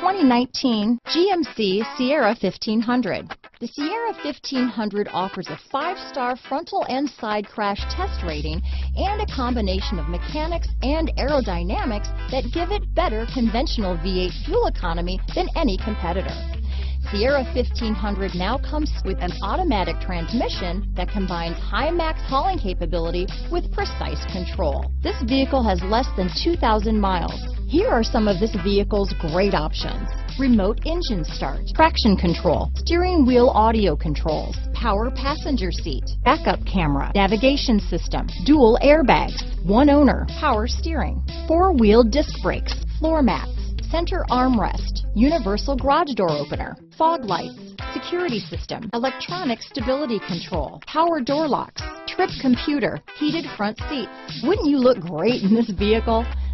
2019 GMC Sierra 1500. The Sierra 1500 offers a five-star frontal and side crash test rating and a combination of mechanics and aerodynamics that give it better conventional V8 fuel economy than any competitor. Sierra 1500 now comes with an automatic transmission that combines high max hauling capability with precise control. This vehicle has less than 2,000 miles. Here are some of this vehicle's great options. Remote engine start, traction control, steering wheel audio controls, power passenger seat, backup camera, navigation system, dual airbags, one owner, power steering, four-wheel disc brakes, floor mats, center armrest, universal garage door opener, fog lights, security system, electronic stability control, power door locks, trip computer, heated front seats. Wouldn't you look great in this vehicle?